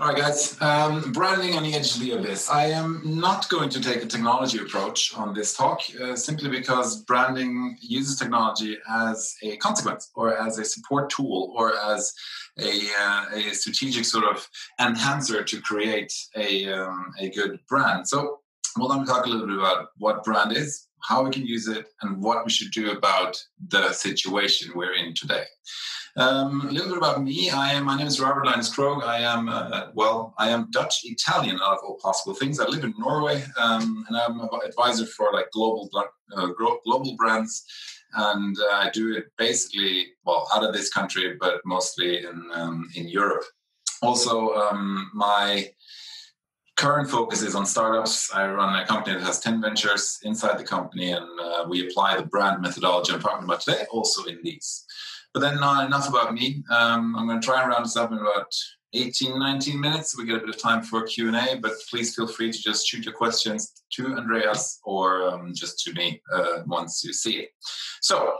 All right, guys. Um, branding on the edge of the abyss. I am not going to take a technology approach on this talk uh, simply because branding uses technology as a consequence or as a support tool or as a, uh, a strategic sort of enhancer to create a, um, a good brand. So we'll to talk a little bit about what brand is, how we can use it, and what we should do about the situation we're in today. Um, a little bit about me. I am. My name is Robert Leinders-Krog. I am. Uh, well, I am Dutch Italian out of all possible things. I live in Norway, um, and I'm an advisor for like global uh, global brands, and uh, I do it basically well out of this country, but mostly in um, in Europe. Also, um, my current focus is on startups. I run a company that has 10 ventures inside the company, and uh, we apply the brand methodology I'm talking about today also in these. But then uh, enough about me. Um, I'm going to try and round this up in about 18, 19 minutes. We get a bit of time for Q&A, but please feel free to just shoot your questions to Andreas or um, just to me uh, once you see it. So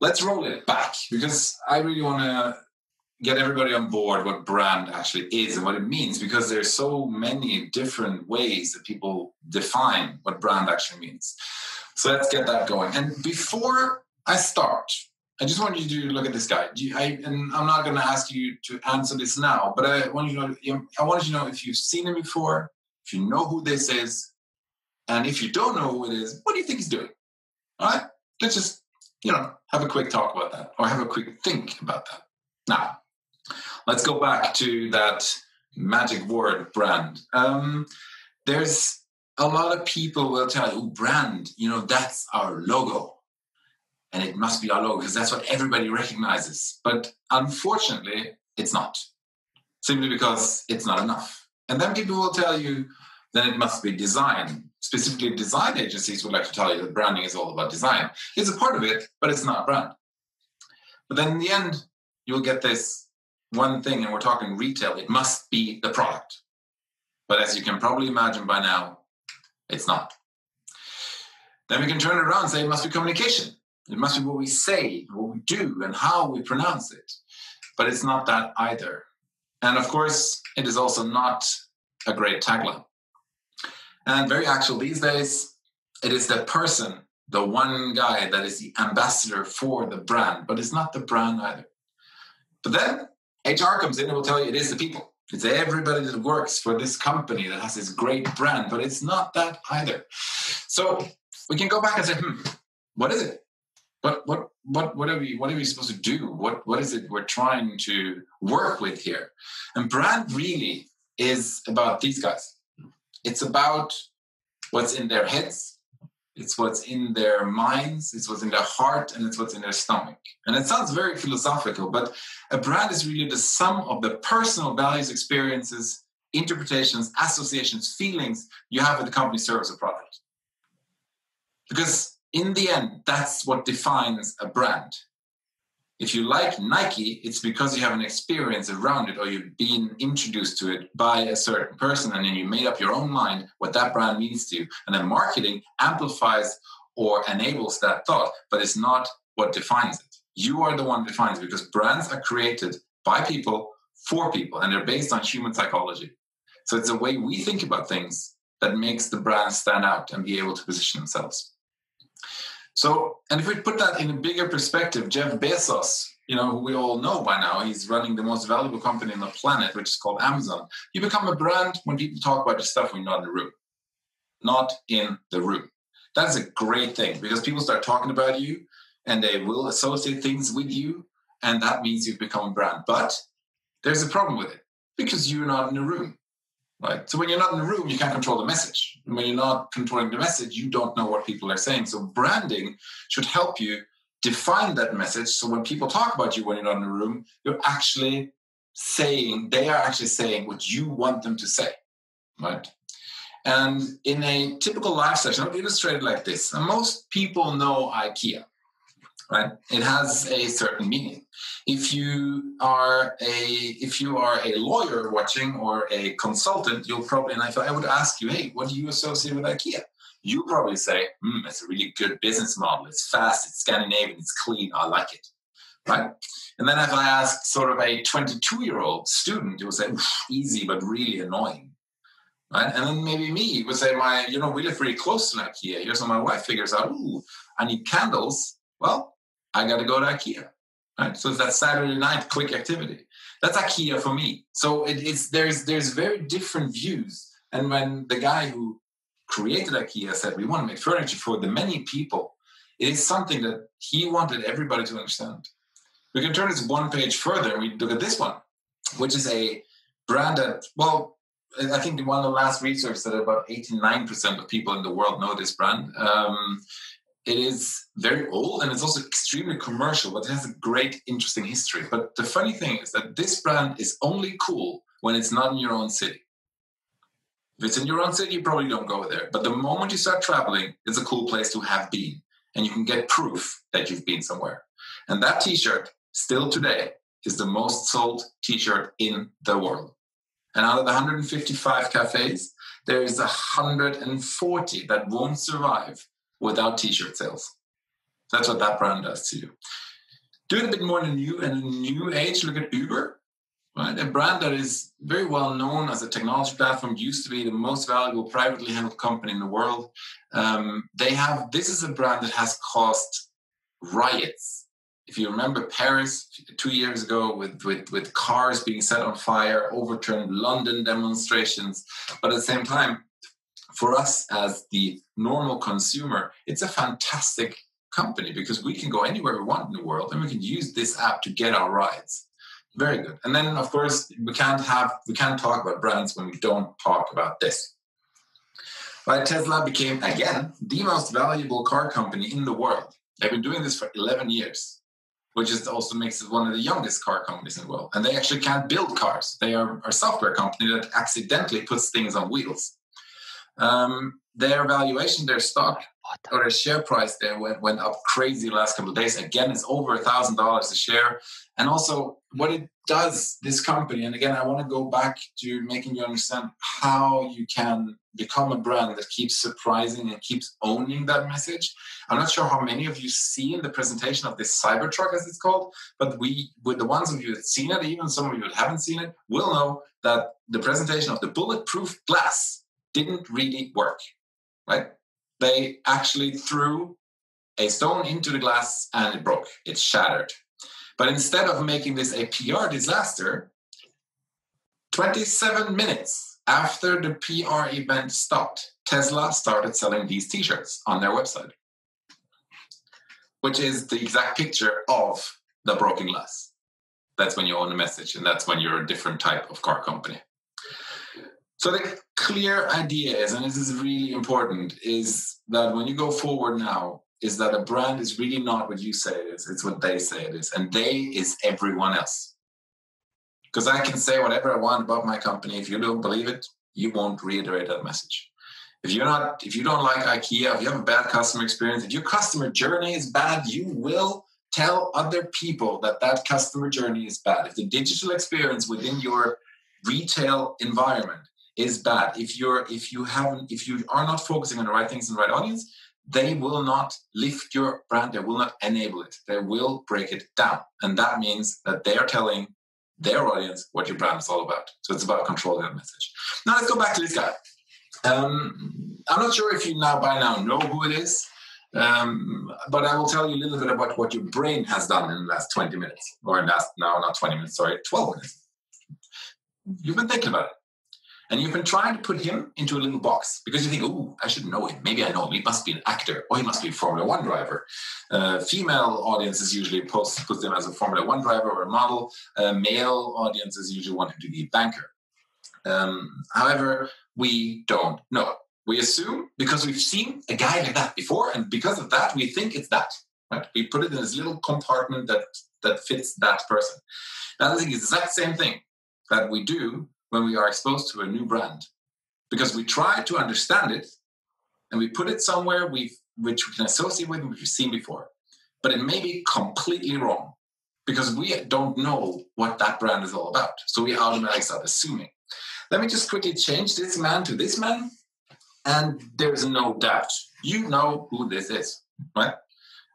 let's roll it back because I really want to get everybody on board what brand actually is and what it means because there's so many different ways that people define what brand actually means. So let's get that going. And before I start, I just want you to look at this guy. You, I, and I'm not going to ask you to answer this now, but I want you to know. I want you to know if you've seen him before, if you know who this is, and if you don't know who it is, what do you think he's doing? All right, let's just you know have a quick talk about that, or have a quick think about that. Now, let's go back to that magic word, brand. Um, there's a lot of people will tell you, brand, you know, that's our logo and it must be our logo because that's what everybody recognizes. But unfortunately, it's not, simply because it's not enough. And then people will tell you, then it must be design. Specifically, design agencies would like to tell you that branding is all about design. It's a part of it, but it's not brand. But then in the end, you'll get this one thing, and we're talking retail, it must be the product. But as you can probably imagine by now, it's not. Then we can turn it around and say it must be communication. It must be what we say, what we do, and how we pronounce it. But it's not that either. And of course, it is also not a great tagline. And very actual these days, it is the person, the one guy that is the ambassador for the brand, but it's not the brand either. But then HR comes in and will tell you it is the people. It's everybody that works for this company that has this great brand, but it's not that either. So we can go back and say, hmm, what is it? What what what what are we what are we supposed to do? What what is it we're trying to work with here? And brand really is about these guys. It's about what's in their heads. It's what's in their minds. It's what's in their heart and it's what's in their stomach. And it sounds very philosophical but a brand is really the sum of the personal values experiences interpretations associations feelings you have with the company service or product. Because in the end, that's what defines a brand. If you like Nike, it's because you have an experience around it or you've been introduced to it by a certain person and then you made up your own mind what that brand means to you. And then marketing amplifies or enables that thought, but it's not what defines it. You are the one defines it because brands are created by people for people and they're based on human psychology. So it's the way we think about things that makes the brand stand out and be able to position themselves. So, and if we put that in a bigger perspective, Jeff Bezos, you know, who we all know by now, he's running the most valuable company on the planet, which is called Amazon. You become a brand when people talk about your stuff when you're not in the room. Not in the room. That's a great thing because people start talking about you and they will associate things with you, and that means you've become a brand. But there's a problem with it because you're not in the room. Right. So when you're not in the room, you can't control the message. And when you're not controlling the message, you don't know what people are saying. So branding should help you define that message. So when people talk about you when you're not in the room, you're actually saying, they are actually saying what you want them to say. Right. And in a typical live session, I'll illustrate it like this. most people know IKEA right? It has a certain meaning. If you are a if you are a lawyer watching or a consultant, you'll probably and if I would ask you, hey, what do you associate with IKEA? You probably say, hmm, it's a really good business model. It's fast, it's Scandinavian, it's clean. I like it, right? And then if I ask sort of a 22 year old student, will say, easy, but really annoying. Right? And then maybe me would say, my, you know, we live really close to IKEA. Here's how my wife figures out, ooh, I need candles. Well, I got to go to IKEA. Right? So it's that Saturday night quick activity. That's IKEA for me. So it, it's there's there's very different views. And when the guy who created IKEA said we want to make furniture for the many people, it is something that he wanted everybody to understand. We can turn this one page further and we look at this one, which is a brand that, well, I think one of the last research said about 89% of people in the world know this brand. Um, it is very old and it's also extremely commercial, but it has a great, interesting history. But the funny thing is that this brand is only cool when it's not in your own city. If it's in your own city, you probably don't go there. But the moment you start traveling, it's a cool place to have been. And you can get proof that you've been somewhere. And that t shirt, still today, is the most sold t shirt in the world. And out of the 155 cafes, there is 140 that won't survive without t-shirt sales. That's what that brand does to you. Do it a bit more in a new in a new age. Look at Uber, right? A brand that is very well known as a technology platform, used to be the most valuable privately held company in the world. Um, they have this is a brand that has caused riots. If you remember Paris two years ago with, with, with cars being set on fire, overturned London demonstrations, but at the same time, for us as the normal consumer, it's a fantastic company because we can go anywhere we want in the world and we can use this app to get our rides. Very good. And then of course we can't have we can't talk about brands when we don't talk about this. Right, Tesla became again the most valuable car company in the world. They've been doing this for 11 years, which is also makes it one of the youngest car companies in the world. And they actually can't build cars. They are a software company that accidentally puts things on wheels. Um, their valuation, their stock or their share price there went, went up crazy the last couple of days. Again, it's over a thousand dollars a share. And also what it does, this company, and again, I want to go back to making you understand how you can become a brand that keeps surprising and keeps owning that message. I'm not sure how many of you see in the presentation of this Cybertruck, as it's called, but we, with the ones of you that seen it, even some of you that haven't seen it, will know that the presentation of the bulletproof glass didn't really work, right? They actually threw a stone into the glass and it broke, it shattered. But instead of making this a PR disaster, 27 minutes after the PR event stopped, Tesla started selling these t shirts on their website, which is the exact picture of the broken glass. That's when you own a message, and that's when you're a different type of car company. So the clear idea is, and this is really important, is that when you go forward now, is that a brand is really not what you say it is, it's what they say it is. And they is everyone else. Because I can say whatever I want about my company. If you don't believe it, you won't reiterate that message. If you're not, if you don't like IKEA, if you have a bad customer experience, if your customer journey is bad, you will tell other people that that customer journey is bad. If the digital experience within your retail environment is bad. If you're if you haven't if you are not focusing on the right things in the right audience, they will not lift your brand. They will not enable it. They will break it down, and that means that they are telling their audience what your brand is all about. So it's about controlling that message. Now let's go back to this guy. Um, I'm not sure if you now by now know who it is, um, but I will tell you a little bit about what your brain has done in the last 20 minutes, or in last no, not 20 minutes, sorry, 12 minutes. You've been thinking about it. And you've been trying to put him into a little box because you think, oh, I should know him. Maybe I know him. He must be an actor or he must be a Formula One driver. Uh, female audiences usually post, put them as a Formula One driver or a model. Uh, male audiences usually want him to be a banker. Um, however, we don't know. We assume because we've seen a guy like that before, and because of that, we think it's that. Right? We put it in this little compartment that that fits that person. Now, the exact same thing that we do when we are exposed to a new brand. Because we try to understand it and we put it somewhere we which we can associate with which we've seen before. But it may be completely wrong because we don't know what that brand is all about. So we automatically start assuming. Let me just quickly change this man to this man and there's no doubt. You know who this is right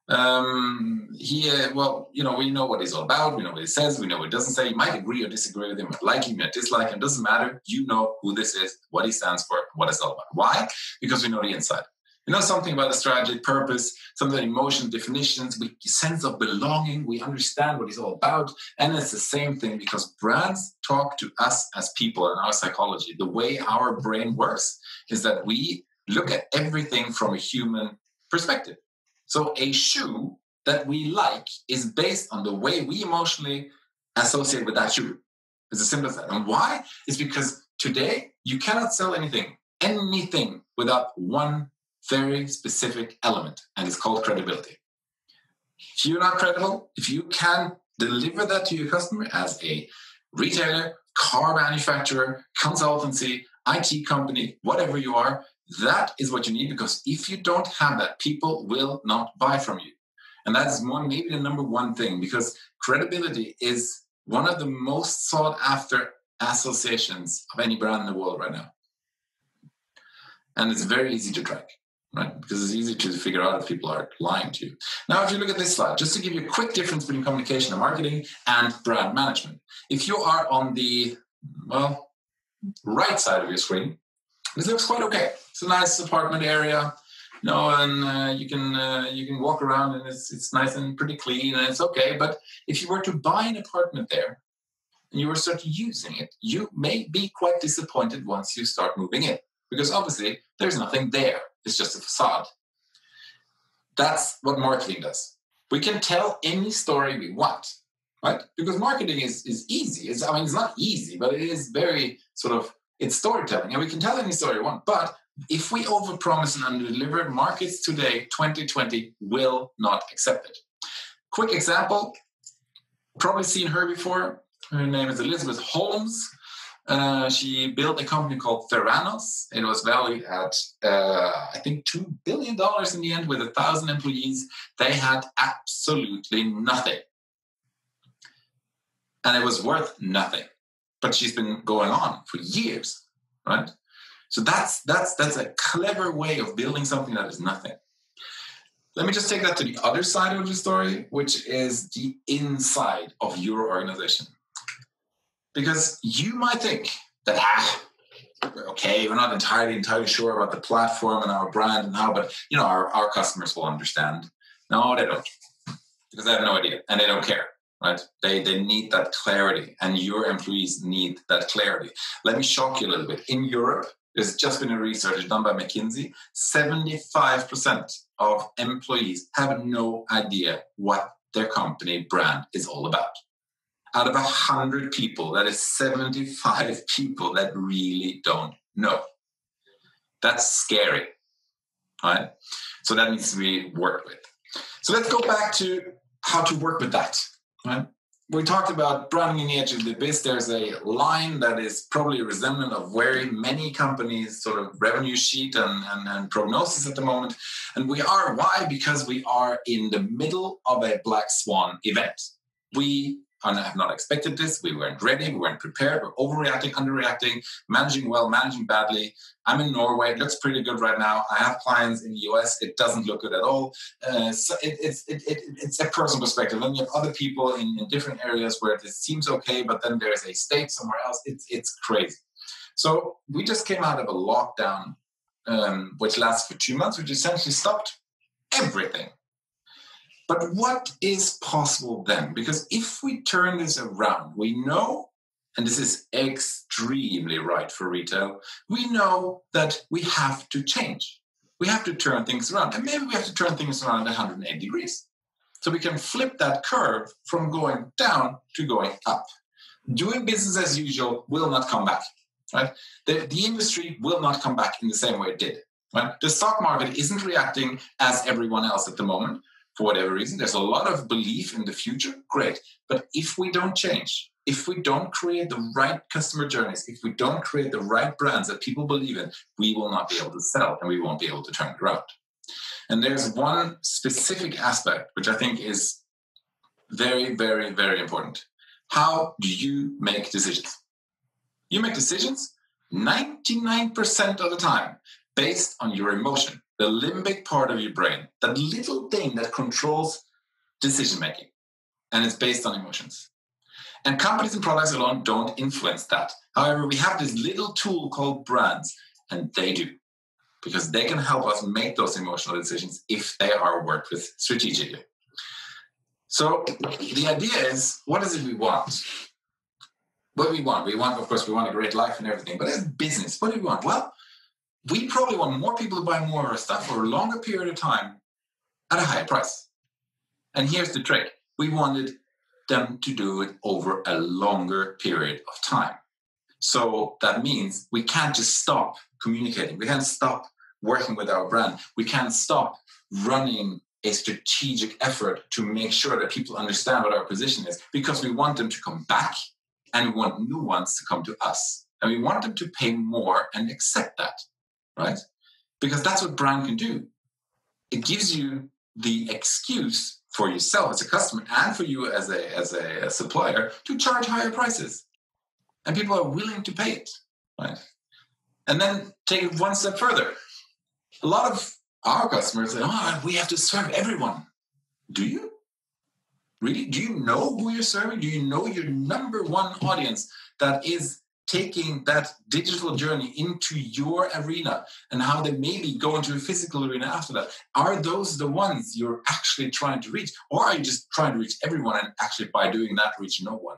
Um, he, uh, well, you know, we know what he's all about. We know what he says. We know what he doesn't say. You might agree or disagree with him, like him, or dislike him. Doesn't matter. You know who this is, what he stands for, what it's all about. Why? Because we know the inside. We know something about the strategy, purpose, some of the emotion definitions, we sense of belonging. We understand what he's all about, and it's the same thing because brands talk to us as people and our psychology. The way our brain works is that we look at everything from a human perspective. So a shoe that we like is based on the way we emotionally associate with that shoe. It's as simple as that. And why? It's because today you cannot sell anything, anything without one very specific element, and it's called credibility. If you're not credible, if you can deliver that to your customer as a retailer, car manufacturer, consultancy, IT company, whatever you are, that is what you need because if you don't have that, people will not buy from you. And that's one, maybe the number one thing because credibility is one of the most sought after associations of any brand in the world right now. And it's very easy to track, right? Because it's easy to figure out if people are lying to you. Now, if you look at this slide, just to give you a quick difference between communication and marketing and brand management. If you are on the, well, right side of your screen, this looks quite okay. It's a nice apartment area, you know, and uh, you can uh, you can walk around and it's it's nice and pretty clean and it's okay. But if you were to buy an apartment there and you were start using it, you may be quite disappointed once you start moving in because obviously there's nothing there. It's just a facade. That's what marketing does. We can tell any story we want, right? Because marketing is is easy. It's I mean it's not easy, but it is very sort of it's storytelling, and we can tell any story we want. But if we overpromise and underdeliver, markets today, 2020, will not accept it. Quick example, probably seen her before. Her name is Elizabeth Holmes. Uh, she built a company called Theranos. It was valued at, uh, I think, $2 billion in the end with a thousand employees. They had absolutely nothing. And it was worth nothing but she's been going on for years, right? So that's that's that's a clever way of building something that is nothing. Let me just take that to the other side of the story, which is the inside of your organization. Because you might think that ah, okay, we're not entirely entirely sure about the platform and our brand and how, but you know, our, our customers will understand. No, they don't. Because they have no idea and they don't care right? They, they need that clarity, and your employees need that clarity. Let me shock you a little bit. In Europe, there's just been a research done by McKinsey 75% of employees have no idea what their company brand is all about. Out of 100 people, that is 75 people that really don't know. That's scary, right? So that needs to be worked with. So let's go back to how to work with that right? We talked about branding in the edge of the abyss. There's a line that is probably a resemblance of very many companies' sort of revenue sheet and, and, and prognosis at the moment. And we are, why? Because we are in the middle of a black swan event. We and have not expected this. We weren't ready. We weren't prepared. We're overreacting, underreacting, managing well, managing badly. I'm in Norway. It looks pretty good right now. I have clients in the US. It doesn't look good at all. Uh, so it, it's it, it, it's a personal perspective. Then you have other people in, in different areas where it seems okay, but then there's a state somewhere else. It's it's crazy. So we just came out of a lockdown, um, which lasted for two months, which essentially stopped everything but what is possible then? Because if we turn this around, we know, and this is extremely right for retail, we know that we have to change. We have to turn things around. And maybe we have to turn things around 180 degrees. So we can flip that curve from going down to going up. Doing business as usual will not come back. Right? The, the industry will not come back in the same way it did. Right? The stock market isn't reacting as everyone else at the moment for whatever reason. There's a lot of belief in the future, great. But if we don't change, if we don't create the right customer journeys, if we don't create the right brands that people believe in, we will not be able to sell and we won't be able to turn it around. And there's one specific aspect which I think is very, very, very important. How do you make decisions? You make decisions 99% of the time based on your emotion, the limbic part of your brain, that little thing that controls decision making, and it's based on emotions. And companies and products alone don't influence that. However, we have this little tool called brands, and they do, because they can help us make those emotional decisions if they are worked with strategically. So the idea is, what is it we want? What we want? We want, of course, we want a great life and everything, but as business, what do we want? Well, we probably want more people to buy more of our stuff for a longer period of time at a higher price. And here's the trick we wanted them to do it over a longer period of time. So that means we can't just stop communicating, we can't stop working with our brand, we can't stop running a strategic effort to make sure that people understand what our position is because we want them to come back and we want new ones to come to us. And we want them to pay more and accept that right? Because that's what brand can do. It gives you the excuse for yourself as a customer and for you as a, as a, supplier to charge higher prices. And people are willing to pay it, right? And then take it one step further. A lot of our customers say, oh, we have to serve everyone. Do you? Really? Do you know who you're serving? Do you know your number one audience that is taking that digital journey into your arena and how they maybe go into a physical arena after that. Are those the ones you're actually trying to reach? Or are you just trying to reach everyone and actually by doing that reach no one?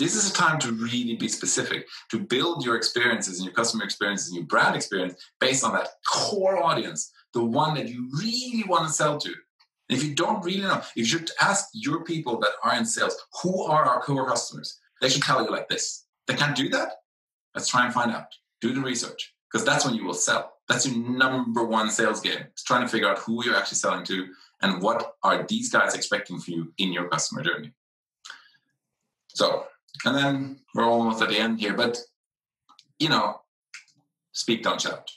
This is a time to really be specific to build your experiences and your customer experiences and your brand experience based on that core audience the one that you really want to sell to. If you don't really know if you should ask your people that are in sales who are our core customers? They should tell you like this they can't do that? Let's try and find out. Do the research because that's when you will sell. That's your number one sales game. It's trying to figure out who you're actually selling to and what are these guys expecting from you in your customer journey. So, and then we're almost at the end here, but you know, speak, don't shout.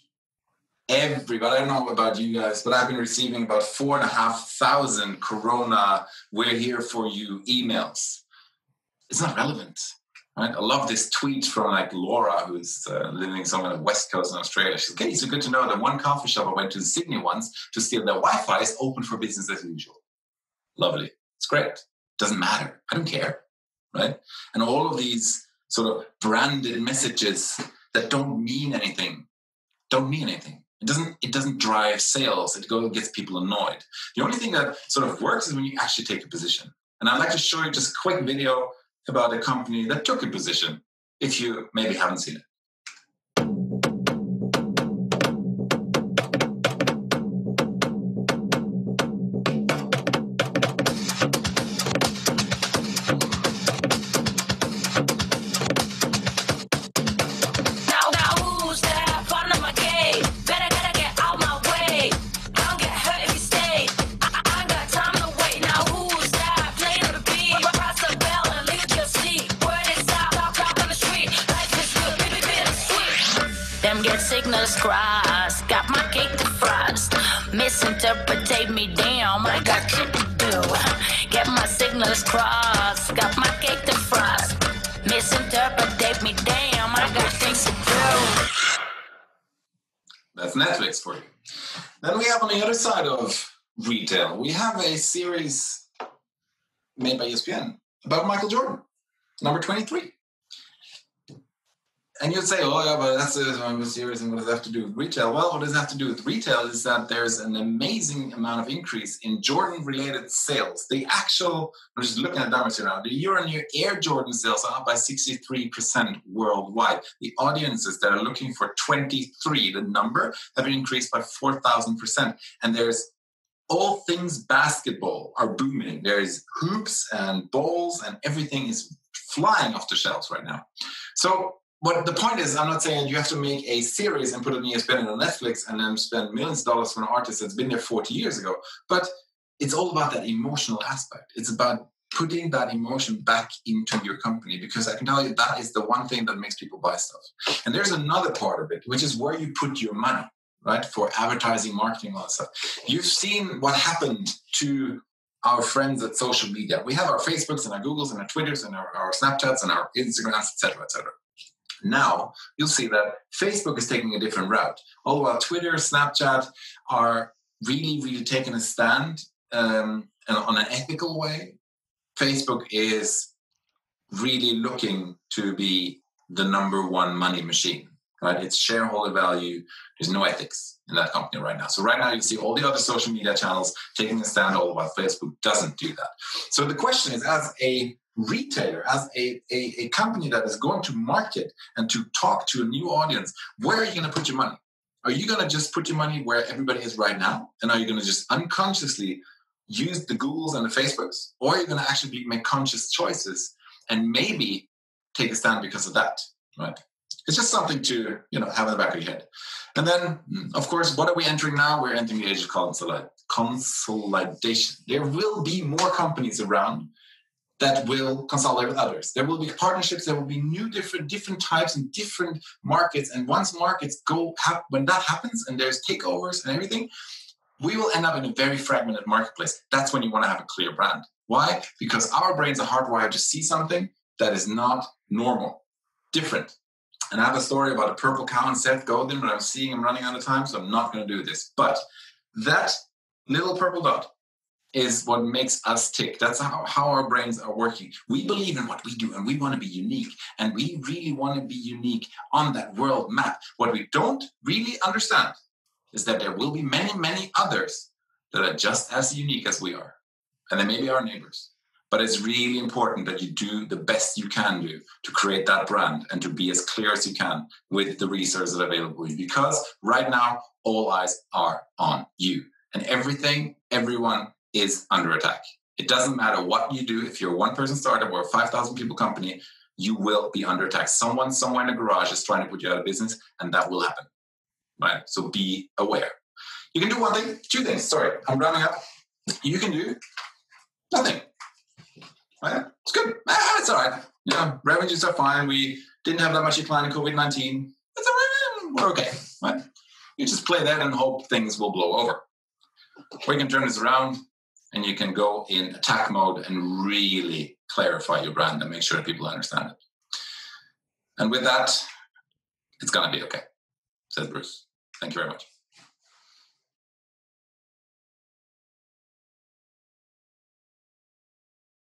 Everybody, I don't know about you guys, but I've been receiving about four and a half thousand Corona, we're here for you emails. It's not relevant. Right? I love this tweet from like Laura, who's uh, living somewhere on the west coast in Australia. She's okay. So good to know that one coffee shop I went to in Sydney once to steal their Wi-Fi is open for business as usual. Lovely. It's great. Doesn't matter. I don't care. Right? And all of these sort of branded messages that don't mean anything don't mean anything. It doesn't. It doesn't drive sales. It goes gets people annoyed. The only thing that sort of works is when you actually take a position. And I'd like to show you just a quick video about a company that took a position if you maybe haven't seen it. Misinterpretate me, damn, I got shit to do. Get my signals crossed, got my cake to frost. Misinterpretate me, damn, I got things to do. That's Netflix for you. Then we have on the other side of retail, we have a series made by ESPN about Michael Jordan, number 23 and you'd say, oh, yeah, but that's a serious and what does that have to do with retail? Well, what does that have to do with retail is that there's an amazing amount of increase in Jordan related sales. The actual, I'm just looking at numbers here now, the year on year Air Jordan sales are up by 63% worldwide. The audiences that are looking for 23, the number, have increased by 4,000%. And there's all things basketball are booming. There's hoops and balls, and everything is flying off the shelves right now. So what the point is, I'm not saying you have to make a series and put it on ESPN on Netflix and then spend millions of dollars for an artist that's been there 40 years ago. But it's all about that emotional aspect. It's about putting that emotion back into your company because I can tell you that is the one thing that makes people buy stuff. And there's another part of it, which is where you put your money, right? For advertising, marketing, all that stuff. You've seen what happened to our friends at social media. We have our Facebooks and our Googles and our Twitters and our, our Snapchats and our Instagrams, etc., etc. Now you'll see that Facebook is taking a different route. All while Twitter, Snapchat are really, really taking a stand um, on an ethical way. Facebook is really looking to be the number one money machine, right? It's shareholder value. There's no ethics in that company right now. So right now you see all the other social media channels taking a stand all while Facebook doesn't do that. So the question is, as a retailer, as a, a, a company that is going to market and to talk to a new audience, where are you going to put your money? Are you going to just put your money where everybody is right now? And are you going to just unconsciously use the Googles and the Facebooks? Or are you going to actually make conscious choices and maybe take a stand because of that, right? It's just something to you know have in the back of your head. And then, mm, of course, what are we entering now? We're entering the age of consolidation. There will be more companies around that will consolidate with others. There will be partnerships. There will be new, different, different types and different markets. And once markets go, when that happens, and there's takeovers and everything, we will end up in a very fragmented marketplace. That's when you want to have a clear brand. Why? Because our brains are hardwired to see something that is not normal, different. And I have a story about a purple cow and Seth Godin, but I'm seeing him running out of time, so I'm not going to do this. But that little purple dot is what makes us tick. That's how, how our brains are working. We believe in what we do and we want to be unique. And we really want to be unique on that world map. What we don't really understand is that there will be many, many others that are just as unique as we are and they may be our neighbors. But it's really important that you do the best you can do to create that brand and to be as clear as you can with the resources available. Because right now, all eyes are on you. And everything, everyone is under attack. It doesn't matter what you do. If you're a one person startup or a 5,000 people company, you will be under attack. Someone somewhere in the garage is trying to put you out of business, and that will happen. Right? So be aware. You can do one thing, two things. Sorry, I'm rounding up. You can do Nothing. Right? It's good. Ah, it's all right. You know, revenues are fine. We didn't have that much decline in COVID 19. It's all right. We're okay. Right? You just play that and hope things will blow over. Or you can turn this around and you can go in attack mode and really clarify your brand and make sure people understand it. And with that, it's going to be okay, says Bruce. Thank you very much.